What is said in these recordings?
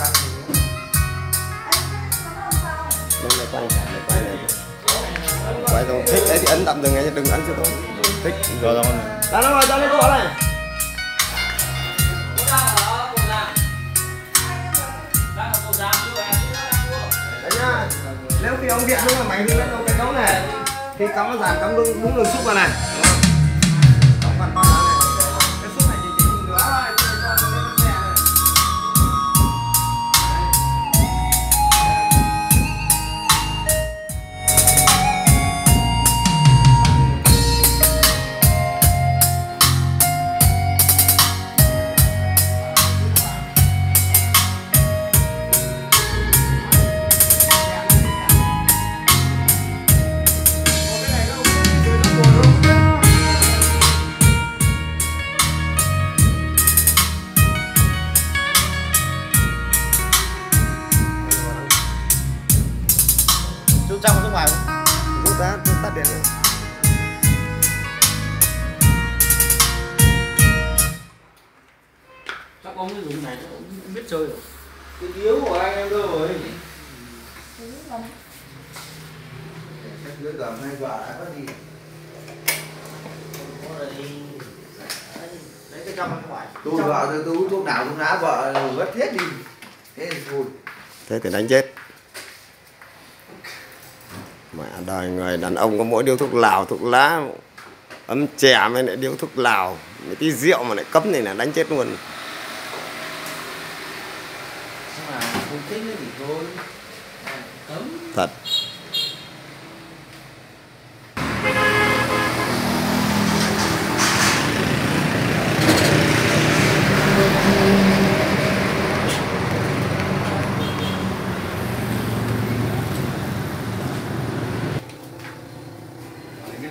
căn thì Đây này quay, này quay này. Quay xong thích đấy thì ấn tạm dừng ngay đừng ấn cho tôi. Thích rồi rồi. Đó nó rồi, cho lên quả này. Đấy nhá. Nếu khi ông điện lúc mà máy lên đâu cái cống này thì cắm nó giảm cắm đúng, đúng đường xúc vào này. Chú trong nước ngoài không Rút ra, rút tắt điện này. Các ông cái dùng này nó cũng biết chơi rồi. cái yếu của anh em đâu rồi cái đứa cầm hai quả đã có gì Lấy cái trong ngoài. tôi vợ tôi tôi thuốc nào thuốc lá vợ vất hết đi thế thì thôi Thế thì đánh chết. Đời người đàn ông có mỗi điếu thuốc lào, thuốc lá, ấm chè mới lại điếu thuốc lào. Mấy tí rượu mà lại cấm này là đánh chết luôn. nhưng mà không thích nữa thì thôi Cấm. Thật. Từ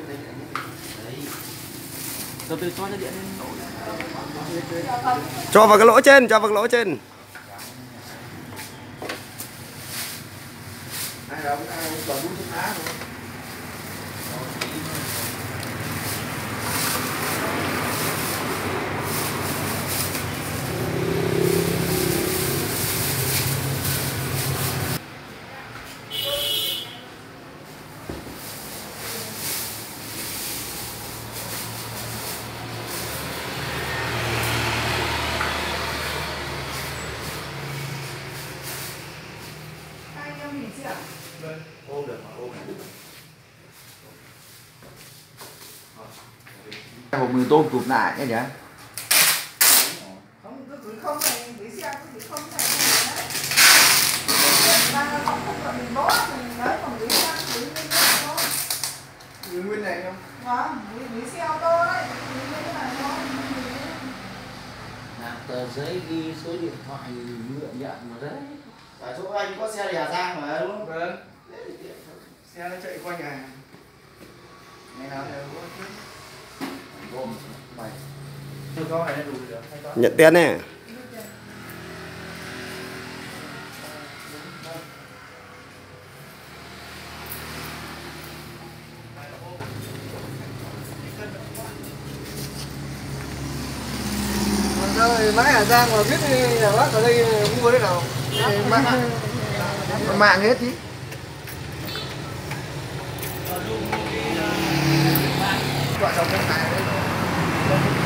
từ cho ra điện lên nổ. Cho vào cái lỗ trên, cho vào cái lỗ trên. hai đống ai còn bút thuốc lá thôi ôm được mà ôm mì tôm chụp lại nhé nhỉ không cứ không này cứ không này không không là mình bó mình còn nguyên thôi người nguyên này không vâng gửi xe ô tô đấy nguyên cái này thôi Làm tờ giấy ghi số điện thoại mượn nhận mà đấy ở chỗ anh có xe đè giang mà đúng không Vâng. Xe nó chạy qua nhà. Ngày nào đều có mày Chưa có phải đủ được. Nhận tiền này. Còn rồi mãi Hà Giang mà biết nhà bác ở đây mua thế nào. Mạng, mạng hết chứ. Vợ chồng con cái